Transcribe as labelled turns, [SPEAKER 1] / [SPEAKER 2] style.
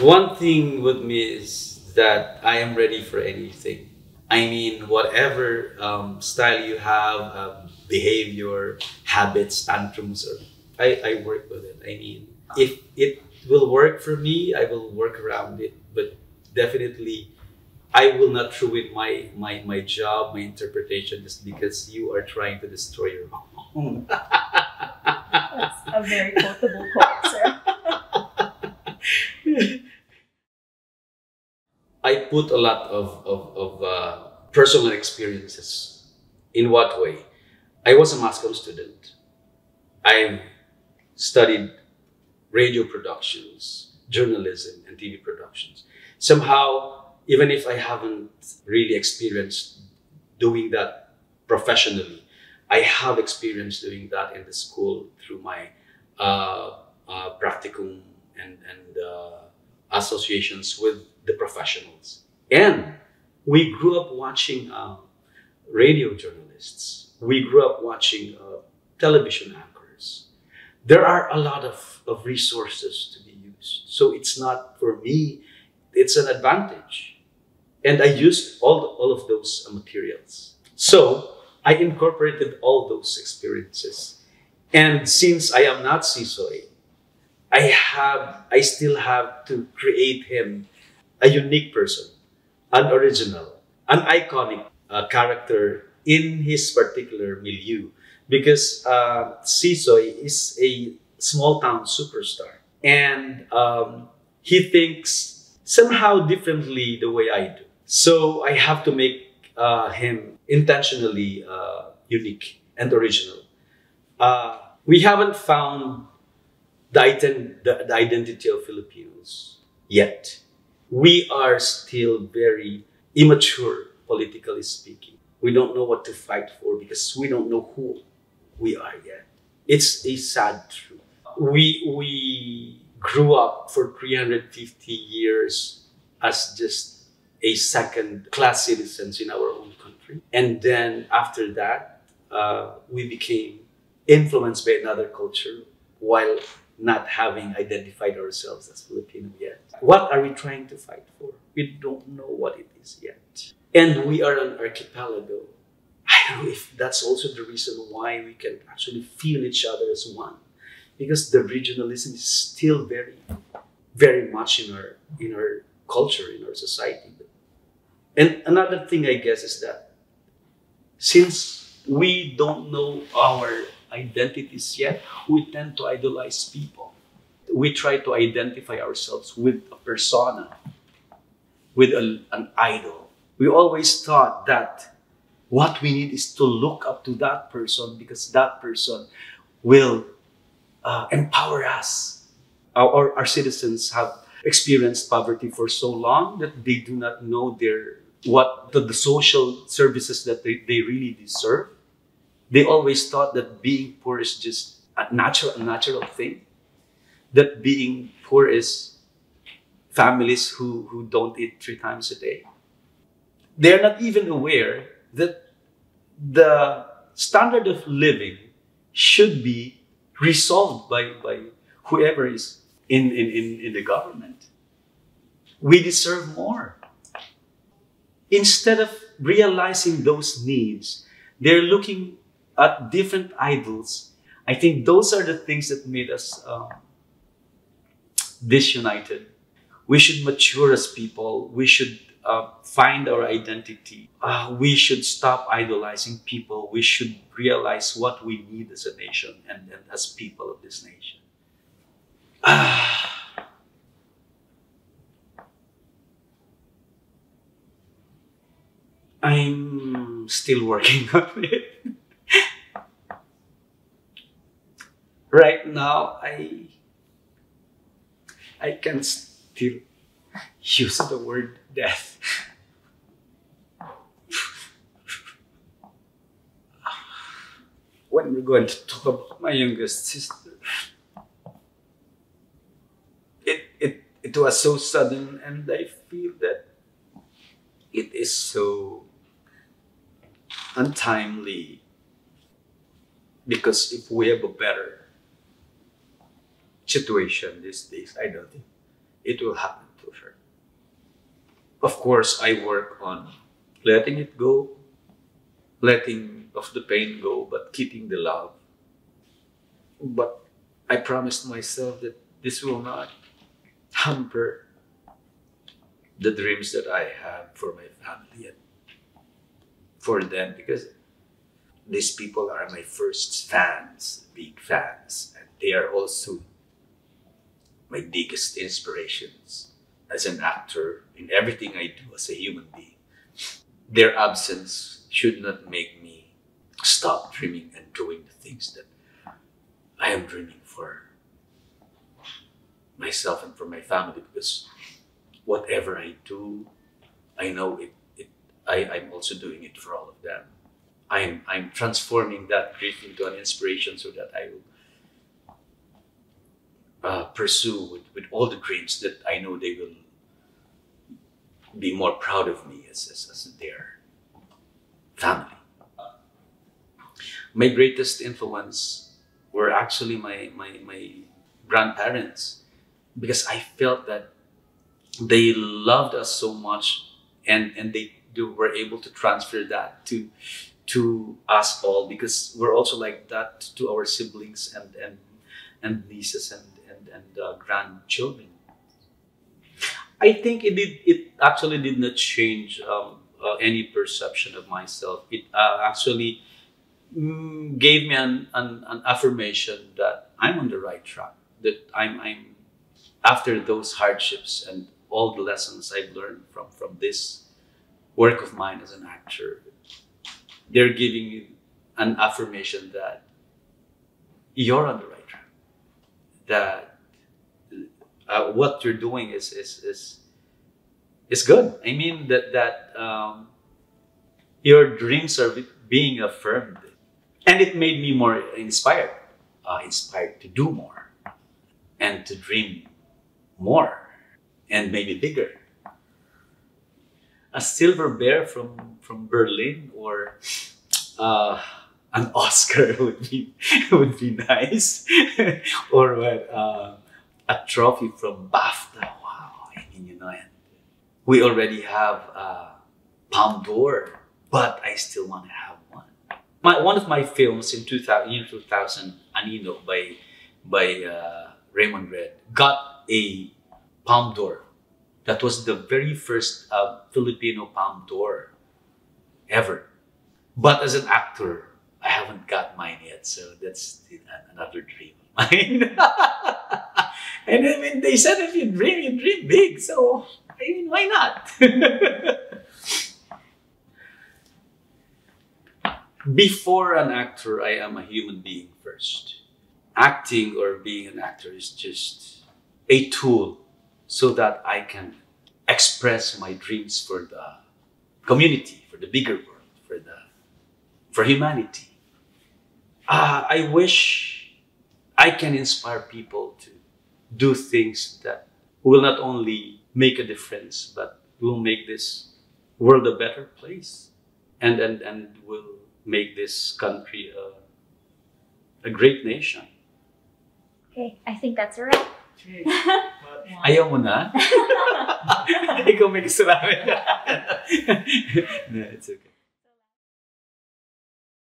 [SPEAKER 1] One thing with me is that I am ready for anything. I mean, whatever um, style you have, um, behavior, habits, tantrums, or I, I work with it. I mean, if it will work for me, I will work around it. But definitely, I will not ruin my, my, my job, my interpretation, just because you are trying to destroy your home.
[SPEAKER 2] That's a very quotable quote, sir.
[SPEAKER 1] I put a lot of, of, of uh, personal experiences. In what way? I was a mass comm student. I studied radio productions, journalism, and TV productions. Somehow, even if I haven't really experienced doing that professionally, I have experience doing that in the school through my uh, uh, practicum and, and uh, associations with the professionals. And we grew up watching uh, radio journalists. We grew up watching uh, television anchors. There are a lot of, of resources to be used. So it's not for me, it's an advantage. And I used all, all of those materials. So I incorporated all those experiences. And since I am not Sisoy, I have, I still have to create him a unique person, an original, an iconic uh, character in his particular milieu. Because uh, Sisoy is a small town superstar. And um, he thinks somehow differently the way I do. So I have to make uh, him intentionally uh, unique and original. Uh, we haven't found the, the, the identity of Filipinos yet. We are still very immature, politically speaking. We don't know what to fight for because we don't know who we are yet. It's a sad truth. We, we grew up for 350 years as just a second class citizens in our own country. And then after that, uh, we became influenced by another culture while not having identified ourselves as Filipino yet. What are we trying to fight for? We don't know what it is yet. And we are an archipelago. I don't know if that's also the reason why we can actually feel each other as one. Because the regionalism is still very, very much in our in our culture, in our society. And another thing I guess is that since we don't know our identities yet, we tend to idolize people. We try to identify ourselves with a persona, with a, an idol. We always thought that what we need is to look up to that person because that person will uh, empower us. Our, our, citizens have experienced poverty for so long that they do not know their what the, the social services that they, they really deserve they always thought that being poor is just a natural, a natural thing. That being poor is families who, who don't eat three times a day. They're not even aware that the standard of living should be resolved by, by whoever is in, in, in, in the government. We deserve more. Instead of realizing those needs, they're looking at different idols, I think those are the things that made us um, disunited. We should mature as people. We should uh, find our identity. Uh, we should stop idolizing people. We should realize what we need as a nation and, and as people of this nation. I'm still working on it. Right now I I can still use the word death. when we're going to talk about my youngest sister, it, it, it was so sudden and I feel that it is so untimely because if we have a better situation these days, I don't think it will happen. To her. Of course, I work on letting it go, letting of the pain go, but keeping the love. But I promised myself that this will not hamper the dreams that I have for my family and for them because these people are my first fans, big fans, and they are also my biggest inspirations as an actor in everything I do as a human being. Their absence should not make me stop dreaming and doing the things that I am dreaming for myself and for my family because whatever I do, I know it, it I, I'm also doing it for all of them. I'm I'm transforming that grief into an inspiration so that I will uh, pursue with, with all the dreams that I know they will be more proud of me as, as, as their family. My greatest influence were actually my, my, my grandparents because I felt that they loved us so much and, and they do, were able to transfer that to to us all because we're also like that to our siblings and and and nieces and and, uh, grandchildren. I think it did. It actually did not change um, uh, any perception of myself. It uh, actually mm, gave me an, an, an affirmation that I'm on the right track. That I'm I'm after those hardships and all the lessons I've learned from from this work of mine as an actor they're giving you an affirmation that you're on the right track. That uh, what you're doing is is is is good. I mean that that um, your dreams are being affirmed, and it made me more inspired, uh, inspired to do more, and to dream more, and maybe bigger. A silver bear from from Berlin or uh, an Oscar would be would be nice, or what uh, a trophy from BAFTA. Wow, you know, we already have a Palme d'Or, but I still want to have one. My one of my films in 2000, in 2000 Anino by by uh, Raymond Red got a Palme d'Or that was the very first uh, Filipino Palme d'Or ever. But as an actor, I haven't got mine yet, so that's another dream of mine. and I mean, they said if you dream, you dream big. So, I mean, why not? Before an actor, I am a human being first. Acting or being an actor is just a tool so that I can express my dreams for the community, for the bigger world, for the for humanity. Uh, I wish I can inspire people to do things that will not only make a difference, but will make this world a better place and, and, and will make this country a, a great nation.
[SPEAKER 2] Okay, I think that's a wrap.
[SPEAKER 1] Ayaw mo na? Ikaw may gusto namin. no, it's okay.